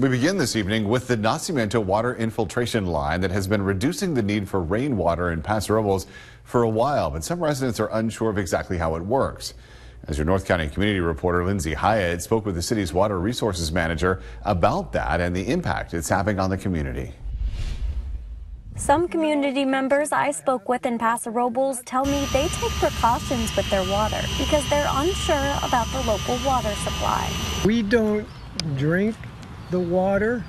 We begin this evening with the Nacimiento water infiltration line that has been reducing the need for rainwater in Paso Robles for a while, but some residents are unsure of exactly how it works. As your North County community reporter Lindsay Hyatt spoke with the city's water resources manager about that and the impact it's having on the community. Some community members I spoke with in Paso Robles tell me they take precautions with their water because they're unsure about the local water supply. We don't drink the water.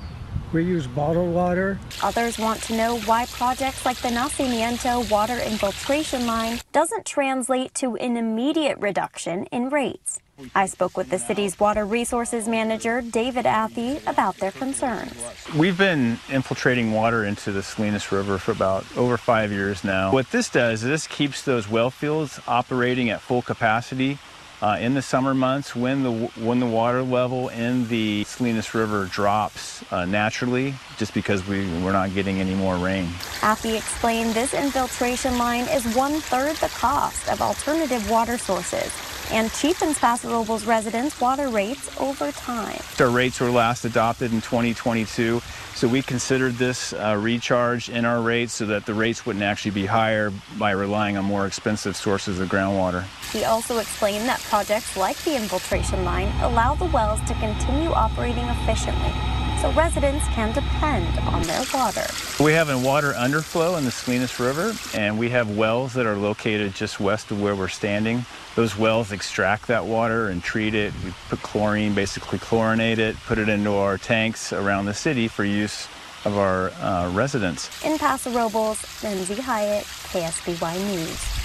We use bottled water. Others want to know why projects like the Nacimiento water infiltration line doesn't translate to an immediate reduction in rates. I spoke with the city's water resources manager, David Athey, about their concerns. We've been infiltrating water into the Salinas River for about over five years now. What this does is this keeps those well fields operating at full capacity uh, in the summer months, when the when the water level in the Salinas River drops uh, naturally, just because we we're not getting any more rain. Athey explained this infiltration line is one third the cost of alternative water sources and cheapens Paso Robles residents' water rates over time. Our rates were last adopted in 2022, so we considered this uh, recharge in our rates so that the rates wouldn't actually be higher by relying on more expensive sources of groundwater. He also explained that projects like the infiltration line allow the wells to continue operating efficiently so residents can depend on their water. We have a water underflow in the Salinas River, and we have wells that are located just west of where we're standing. Those wells extract that water and treat it. We put chlorine, basically chlorinate it, put it into our tanks around the city for use of our uh, residents. In Paso Robles, Lindsay Hyatt, KSBY News.